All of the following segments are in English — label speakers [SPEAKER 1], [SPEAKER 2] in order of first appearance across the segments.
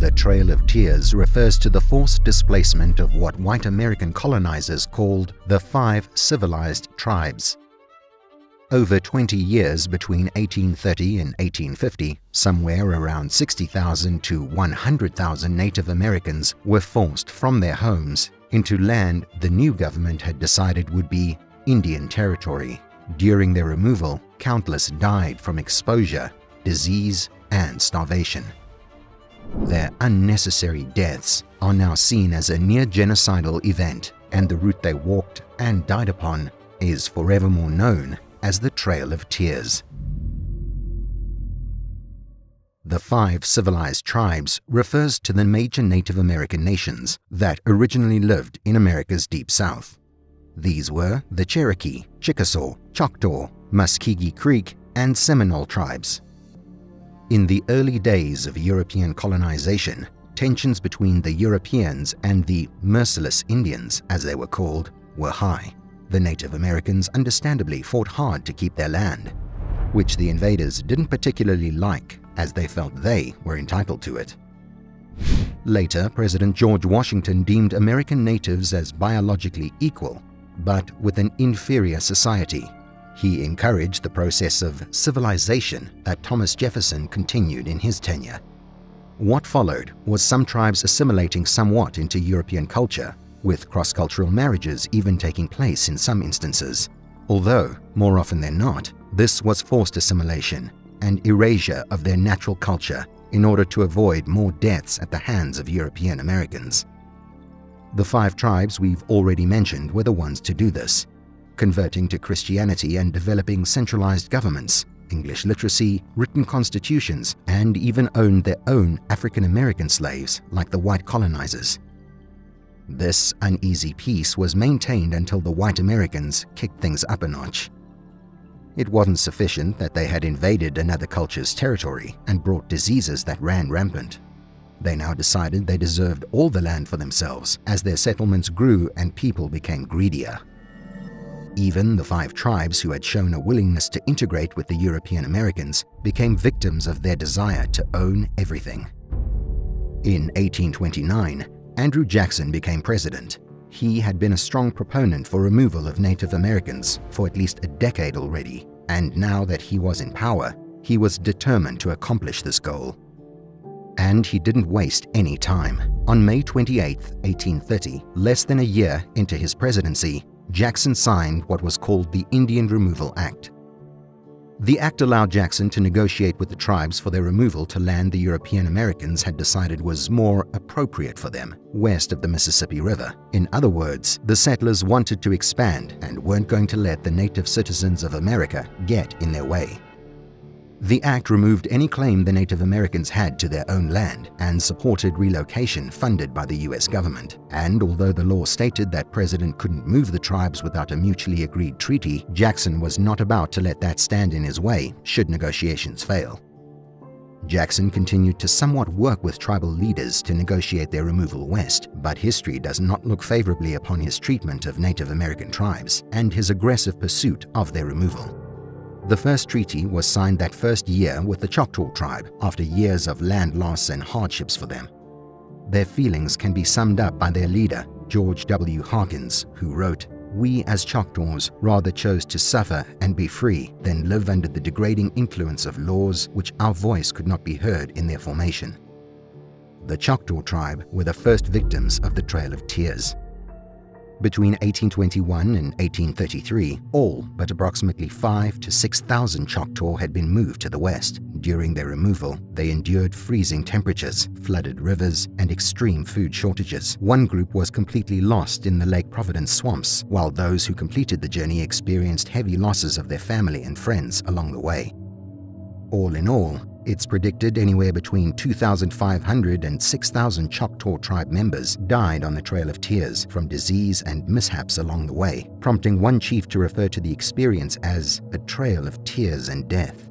[SPEAKER 1] The Trail of Tears refers to the forced displacement of what white American colonizers called the five civilized tribes. Over 20 years between 1830 and 1850, somewhere around 60,000 to 100,000 Native Americans were forced from their homes into land the new government had decided would be Indian Territory. During their removal, countless died from exposure, disease, and starvation. Their unnecessary deaths are now seen as a near genocidal event, and the route they walked and died upon is forevermore known as the Trail of Tears. The five civilized tribes refers to the major Native American nations that originally lived in America's Deep South. These were the Cherokee, Chickasaw, Choctaw, Muscogee Creek, and Seminole tribes. In the early days of European colonization, tensions between the Europeans and the merciless Indians, as they were called, were high. The Native Americans understandably fought hard to keep their land, which the invaders didn't particularly like as they felt they were entitled to it. Later, President George Washington deemed American natives as biologically equal, but with an inferior society he encouraged the process of civilization that Thomas Jefferson continued in his tenure. What followed was some tribes assimilating somewhat into European culture, with cross-cultural marriages even taking place in some instances. Although, more often than not, this was forced assimilation and erasure of their natural culture in order to avoid more deaths at the hands of European Americans. The five tribes we've already mentioned were the ones to do this, converting to Christianity and developing centralized governments, English literacy, written constitutions, and even owned their own African American slaves like the white colonizers. This uneasy peace was maintained until the white Americans kicked things up a notch. It wasn't sufficient that they had invaded another culture's territory and brought diseases that ran rampant. They now decided they deserved all the land for themselves as their settlements grew and people became greedier. Even the five tribes who had shown a willingness to integrate with the European Americans became victims of their desire to own everything. In 1829, Andrew Jackson became president. He had been a strong proponent for removal of Native Americans for at least a decade already, and now that he was in power, he was determined to accomplish this goal. And he didn't waste any time. On May 28, 1830, less than a year into his presidency, Jackson signed what was called the Indian Removal Act. The act allowed Jackson to negotiate with the tribes for their removal to land the European Americans had decided was more appropriate for them, west of the Mississippi River. In other words, the settlers wanted to expand and weren't going to let the native citizens of America get in their way. The act removed any claim the Native Americans had to their own land and supported relocation funded by the US government. And although the law stated that President couldn't move the tribes without a mutually agreed treaty, Jackson was not about to let that stand in his way should negotiations fail. Jackson continued to somewhat work with tribal leaders to negotiate their removal west, but history does not look favorably upon his treatment of Native American tribes and his aggressive pursuit of their removal. The first treaty was signed that first year with the Choctaw tribe after years of land loss and hardships for them. Their feelings can be summed up by their leader, George W. Harkins, who wrote, We as Choctaws rather chose to suffer and be free than live under the degrading influence of laws which our voice could not be heard in their formation. The Choctaw tribe were the first victims of the Trail of Tears. Between 1821 and 1833, all but approximately 5 to 6,000 Choctaw had been moved to the west. During their removal, they endured freezing temperatures, flooded rivers, and extreme food shortages. One group was completely lost in the Lake Providence swamps, while those who completed the journey experienced heavy losses of their family and friends along the way. All in all, it's predicted anywhere between 2,500 and 6,000 Choctaw tribe members died on the Trail of Tears from disease and mishaps along the way, prompting one chief to refer to the experience as a trail of tears and death.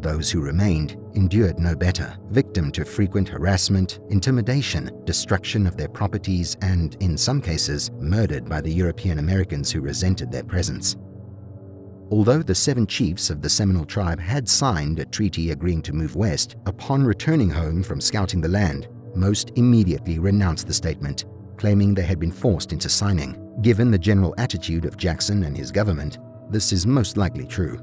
[SPEAKER 1] Those who remained endured no better, victim to frequent harassment, intimidation, destruction of their properties, and, in some cases, murdered by the European Americans who resented their presence. Although the seven chiefs of the Seminole tribe had signed a treaty agreeing to move west, upon returning home from scouting the land, most immediately renounced the statement, claiming they had been forced into signing. Given the general attitude of Jackson and his government, this is most likely true.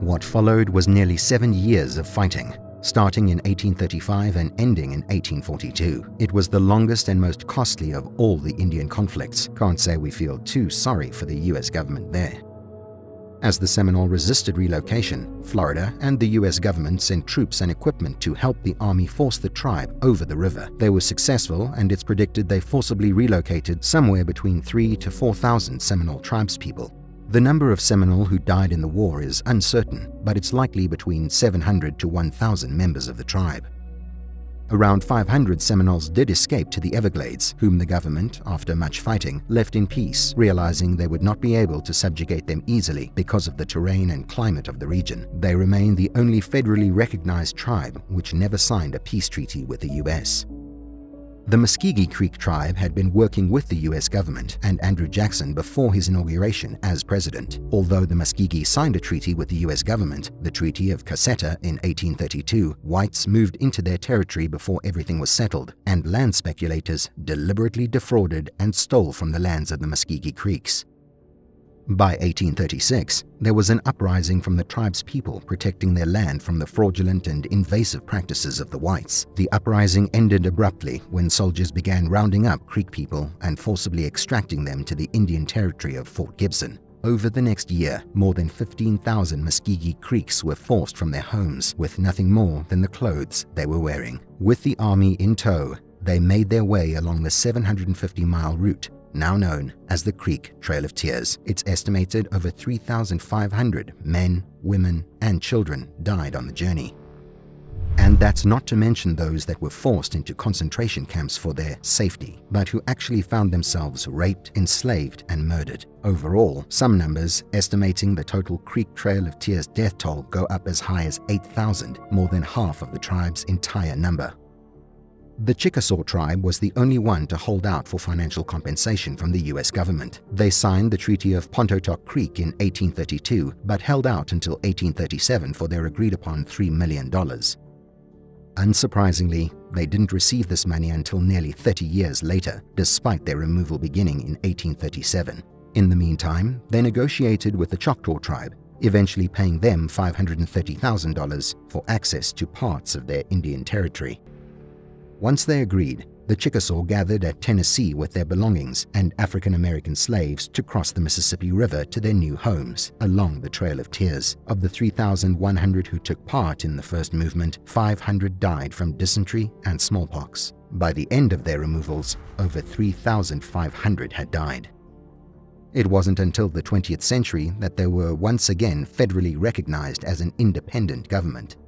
[SPEAKER 1] What followed was nearly seven years of fighting, starting in 1835 and ending in 1842. It was the longest and most costly of all the Indian conflicts. Can't say we feel too sorry for the US government there. As the Seminole resisted relocation, Florida and the US government sent troops and equipment to help the army force the tribe over the river. They were successful, and it's predicted they forcibly relocated somewhere between 3 to 4,000 Seminole tribespeople. The number of Seminole who died in the war is uncertain, but it's likely between 700 to 1,000 members of the tribe. Around 500 Seminoles did escape to the Everglades, whom the government, after much fighting, left in peace, realizing they would not be able to subjugate them easily because of the terrain and climate of the region. They remain the only federally recognized tribe which never signed a peace treaty with the US. The Muscogee Creek tribe had been working with the US government and Andrew Jackson before his inauguration as president. Although the Muscogee signed a treaty with the US government, the Treaty of Cusseta in 1832, whites moved into their territory before everything was settled, and land speculators deliberately defrauded and stole from the lands of the Muscogee Creeks. By 1836, there was an uprising from the tribe's people protecting their land from the fraudulent and invasive practices of the whites. The uprising ended abruptly when soldiers began rounding up Creek people and forcibly extracting them to the Indian territory of Fort Gibson. Over the next year, more than 15,000 Muscogee Creeks were forced from their homes with nothing more than the clothes they were wearing. With the army in tow, they made their way along the 750 mile route now known as the Creek Trail of Tears. It's estimated over 3,500 men, women, and children died on the journey. And that's not to mention those that were forced into concentration camps for their safety, but who actually found themselves raped, enslaved, and murdered. Overall, some numbers estimating the total Creek Trail of Tears death toll go up as high as 8,000, more than half of the tribe's entire number. The Chickasaw tribe was the only one to hold out for financial compensation from the US government. They signed the Treaty of Pontotoc Creek in 1832, but held out until 1837 for their agreed upon $3 million. Unsurprisingly, they didn't receive this money until nearly 30 years later, despite their removal beginning in 1837. In the meantime, they negotiated with the Choctaw tribe, eventually paying them $530,000 for access to parts of their Indian territory. Once they agreed, the Chickasaw gathered at Tennessee with their belongings and African American slaves to cross the Mississippi River to their new homes along the Trail of Tears. Of the 3,100 who took part in the first movement, 500 died from dysentery and smallpox. By the end of their removals, over 3,500 had died. It wasn't until the 20th century that they were once again federally recognized as an independent government.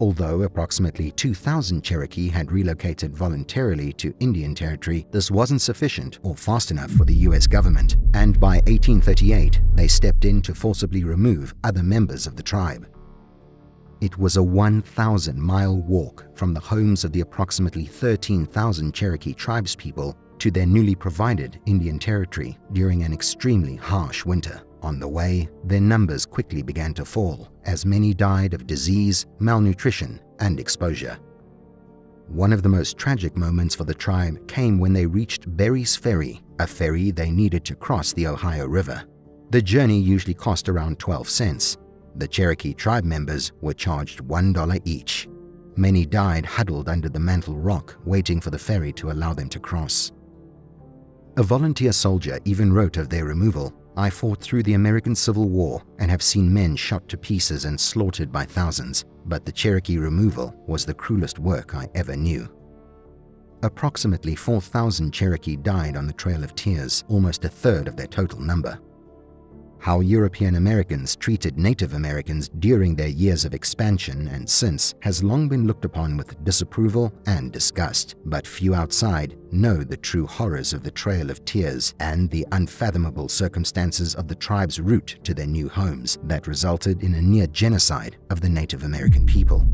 [SPEAKER 1] Although approximately 2,000 Cherokee had relocated voluntarily to Indian Territory, this wasn't sufficient or fast enough for the US government, and by 1838 they stepped in to forcibly remove other members of the tribe. It was a 1,000 mile walk from the homes of the approximately 13,000 Cherokee tribespeople to their newly provided Indian Territory during an extremely harsh winter. On the way, their numbers quickly began to fall as many died of disease, malnutrition, and exposure. One of the most tragic moments for the tribe came when they reached Berry's Ferry, a ferry they needed to cross the Ohio River. The journey usually cost around 12 cents. The Cherokee tribe members were charged $1 each. Many died huddled under the mantle rock, waiting for the ferry to allow them to cross. A volunteer soldier even wrote of their removal I fought through the American Civil War and have seen men shot to pieces and slaughtered by thousands, but the Cherokee removal was the cruelest work I ever knew. Approximately 4,000 Cherokee died on the Trail of Tears, almost a third of their total number. How European Americans treated Native Americans during their years of expansion and since has long been looked upon with disapproval and disgust, but few outside know the true horrors of the Trail of Tears and the unfathomable circumstances of the tribe's route to their new homes that resulted in a near genocide of the Native American people.